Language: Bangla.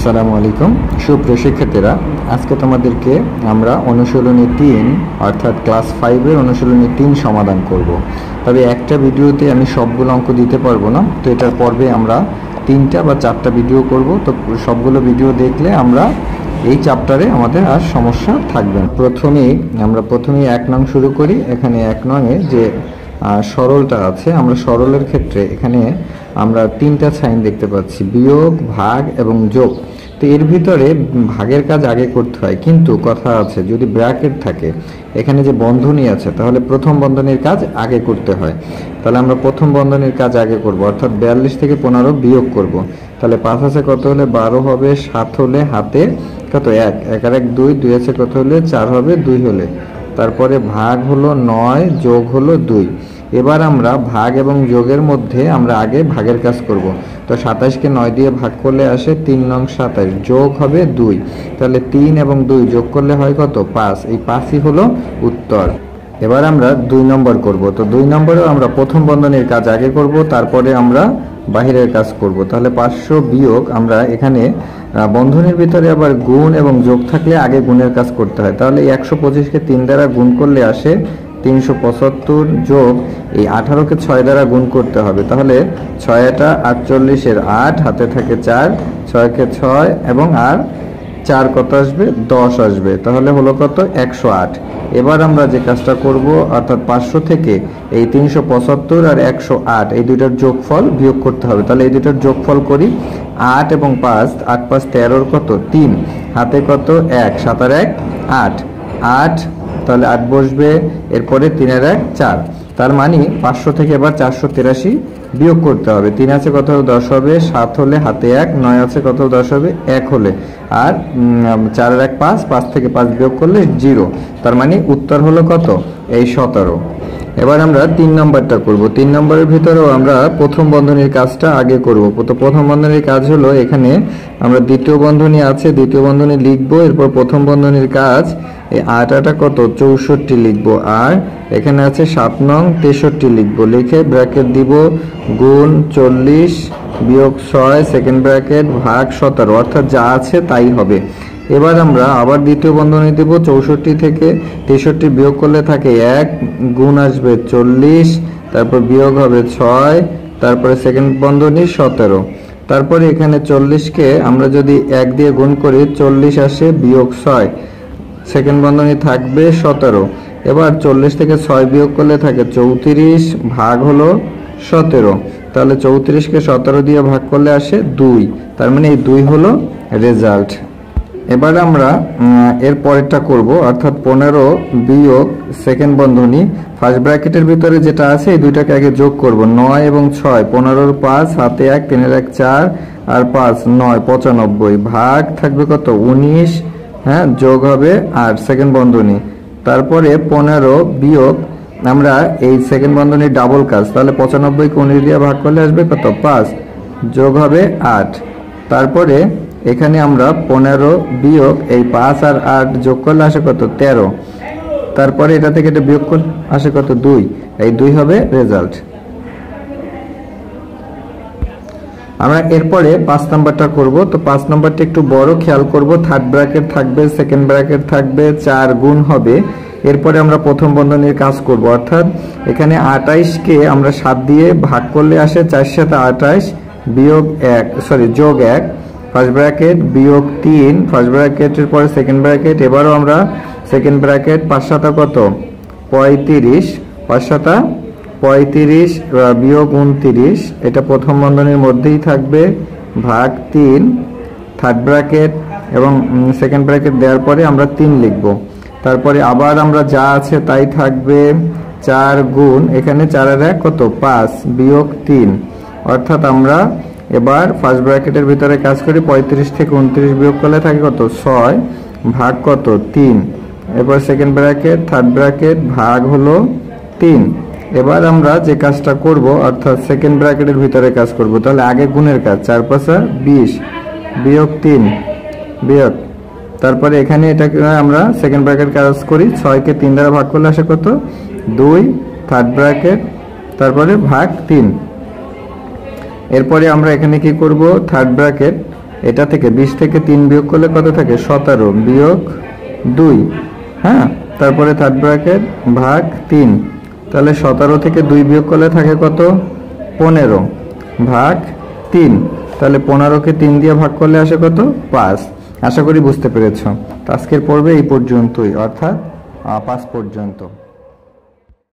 আসসালামু আলাইকুম। সুপ্রিয় শিক্ষার্থীরা, আজকে তোমাদেরকে আমরা অনুশীলনী তিন, অর্থাৎ ক্লাস ফাইভের অনুশীলনী তিন সমাধান করব। তবে একটা ভিডিওতে আমি সবগুলো অঙ্ক দিতে পারব না, তো এটার পর্বে আমরা তিনটা বা চারটা ভিডিও করব। তো সবগুলো ভিডিও দেখলে আমরা এই চ্যাপ্টারে আমাদের আর সমস্যা থাকবে না। প্রথমেই আমরা প্রথমেই এক নং শুরু করি। এখানে এক নংয়ে যে সরলটা আছে, আমরা সরলের ক্ষেত্রে এখানে আমরা তিনটা সাইন দেখতে পাচ্ছি, বিয়োগ, ভাগ এবং যোগ। তো এর ভিতরে ভাগের কাজ আগে করতে হয়, কিন্তু কথা আছে, যদি ব্র্যাকেট থাকে, এখানে যে বন্ধনী আছে, তাহলে প্রথম বন্ধনীর কাজ আগে করতে হয়। তাহলে আমরা প্রথম বন্ধনীর কাজ আগে করব, অর্থাৎ বিয়াল্লিশ থেকে পনেরো বিয়োগ করব। তাহলে পাঁচ আছে কত হলে বারো হবে, সাত হলে হাতে কত? এক। এক আর এক, দুই দুই আছে কত হলে চার হবে, দুই হলে। তারপরে ভাগ হলো নয়, যোগ হলো দুই। এবার আমরা ভাগ এবং যোগের মধ্যে আমরা আগে ভাগের কাজ করব। তো সাতাশকে নয় দিয়ে ভাগ করলে আসে তিন নং সাতাশ যোগ হবে দুই। তাহলে তিন এবং দুই যোগ করলে হয় কত? পাঁচ। এই পাঁচই হলো উত্তর। এবার আমরা দুই নম্বর করব। তো দুই নম্বরেও আমরা প্রথম বন্ধনের কাজ আগে করব, তারপরে আমরা বাহিরের কাজ করব। তাহলে পাঁচশো বিয়োগ আমরা এখানে বন্ধনীর ভিতরে আবার গুণ এবং যোগ থাকলে আগে গুণের কাজ করতে হয়। তাহলে একশো পঁচিশকে তিন দ্বারা গুণ করলে আসে তিনশো পঁচাত্তর যোগ এই আঠারোকে ছয় দ্বারা গুণ করতে হবে। তাহলে ছয়টা আটচল্লিশের আট, হাতে থাকে চার, ছয়কে ছয় এবং আর চার কত আসবে? দশ আসবে। তাহলে হলো কত? একশো আট। এবার আমরা যে কাজটা করব, অর্থাৎ পাঁচশো থেকে এই তিনশো পঁচাত্তর আর একশো আট, এই দুইটার যোগফল বিয়োগ করতে হবে। তাহলে এই দুইটার যোগফল করি আট এবং পাঁচ, আট পাঁচ তেরোর কত? তিন। হাতে কত? এক। সাতার এক, আট। আট তাহলে আট বসবে, এরপরে তিনের এক, চার। তার মানে পাঁচশো থেকে এবার চারশো তিরাশি বিয়োগ করতে হবে। তিন আছে কত দশ হবে, সাত হলে হাতে এক, নয় আছে কত দশ হবে, এক হলে। আর চারের এক পাঁচ পাঁচ থেকে পাঁচ বিয়োগ করলে জিরো। তার মানে উত্তর হলো কত? এই সতেরো। এবার আমরা তিন নম্বরটা করব। তিন নম্বরের ভিতরেও আমরা প্রথম বন্ধনীর কাজটা আগে করব। তো প্রথম বন্ধনীর কাজ হলো এখানে আমরা দ্বিতীয় বন্ধনী আছে, দ্বিতীয় বন্ধনী লিখব, এরপর প্রথম বন্ধনীর কাজ এই আট আটা কত? চৌষট্টি লিখব আর। এখানে আছে সাত নং, তেষট্টি লিখব। লিখে ব্র্যাকেট দিব, গুণ চল্লিশ বিয়োগ ছয়, সেকেন্ড ব্র্যাকেট ভাগ সতেরো। অর্থাৎ যা আছে তাই হবে। এবার আমরা আবার দ্বিতীয় বন্ধনী দেব। চৌষট্টি থেকে তেষট্টি বিয়োগ করলে থাকে এক, গুণ আসবে চল্লিশ, তারপর বিয়োগ হবে ছয়, তারপরে সেকেন্ড বন্ধনী সতেরো। তারপরে এখানে চল্লিশকে আমরা যদি এক দিয়ে গুণ করি, চল্লিশ আসে বিয়োগ ছয়। সেকেন্ড বন্ধনী থাকবে সতেরো। এবার চল্লিশ থেকে ছয় বিয়োগ করলে থাকে চৌত্রিশ, ভাগ হলো সতেরো। তাহলে চৌত্রিশকে সতেরো দিয়ে ভাগ করলে আসে দুই। তার মানে এই দুই হলো রেজাল্ট এবার আমরা এর পরেরটা করব, অর্থাৎ পনেরো বিয়োগ সেকেন্ড বন্ধনী। ফার্স্ট ব্র্যাকেটের ভিতরে যেটা আছে, এই দুইটাকে আগে যোগ করব। নয় এবং ছয়, পনেরোর পাঁচ হাতে এক, তিনের এক চার, আর পাঁচ, নয়, পঁচানব্বই। ভাগ থাকবে কত? উনিশ হ্যাঁ যোগ হবে আর সেকেন্ড বন্ধনী। তারপরে পনেরো বিয়োগ, আমরা এই সেকেন্ড বন্ধনীর ডাবল কাজ, তাহলে পঁচানব্বই উনিশ দিয়ে ভাগ করলে আসবে কত? পাঁচ। যোগ হবে আট। তারপরে এখানে আমরা পনেরো বিয়োগ, এই পাঁচ আর আট যোগ করলে আসে কত? তেরো। তারপরে এটা থেকে এটা বিয়োগ করলে আসে কত? দুই। এই দুই হবে রেজাল্ট আমরা এরপরে পাঁচ নাম্বারটা করব। তো পাঁচ নাম্বারটা একটু বড় খেয়াল করব। থার্ড ব্র্যাকেট থাকবে, সেকেন্ড ব্র্যাকেট থাকবে, চার গুণ হবে। এরপরে আমরা প্রথম বন্ধনীর কাজ করব। অর্থাৎ এখানে আটাইশকে আমরা সাত দিয়ে ভাগ করলে আসে চার সাথে আটাইশ বিয়োগ এক সরি যোগ এক। ফার্স্ট ব্র্যাকেট বিয়োগ তিন। ফার্স্ট ব্র্যাকেটের পরে সেকেন্ড ব্র্যাকেট এবারও আমরা সেকেন্ড ব্র্যাকেট পাঁচ কত? পঁয়ত্রিশ। পাঁচ পঁয়ত্রিশ বিয়োগ উনত্রিশ, এটা প্রথম বন্ধনীর মধ্যেই থাকবে, ভাগ তিন থার্ড ব্র্যাকেট এবং সেকেন্ড ব্র্যাকেট দেওয়ার পরে আমরা তিন লিখব। তারপরে আবার আমরা যা আছে তাই থাকবে চার গুণ, এখানে চারের এক কত? পাঁচ, বিয়োগ তিন। অর্থাৎ আমরা এবার ফার্স্ট ব্র্যাকেটের ভিতরে কাজ করি, পঁয়ত্রিশ থেকে উনত্রিশ বিয়োগ করলে থাকে কত? ছয়, ভাগ কত? তিন। এরপর সেকেন্ড ব্র্যাকেট থার্ড ব্র্যাকেট ভাগ হলো তিন। এবার আমরা যে কাজটা করব, অর্থাৎ সেকেন্ড ব্র্যাকেটের ভিতরে কাজ করব, তাহলে আগে গুণের কাজ, চার পাঁচা বিশ, বিয়োগ তিন, বিয়োগ। তারপরে এখানে এটাকে আমরা সেকেন্ড ব্র্যাকেট কাজ করি, ছয়কে তিন দ্বারা ভাগ করলে আসে কত? দুই থার্ড ব্র্যাকেট তারপরে ভাগ তিন। এরপরে আমরা এখানে কি করব? থার্ড ব্র্যাকেট এটা থেকে বিশ থেকে তিন বিয়োগ করলে কত থাকে? সতেরো, বিয়োগ দুই হ্যাঁ? তারপরে থার্ড ব্র্যাকেট ভাগ তিন। তাহলে সতেরো থেকে দুই বিয়োগ করলে থাকে কত? পনেরো। ভাগ তিন। তাহলে পনেরোকে তিন দিয়ে ভাগ করলে আসে কত? পাঁচ। আশা করি বুঝতে পেরেছ। আজকের পর্বে এই পর্যন্তই, অর্থাৎ পাঁচ পর্যন্ত।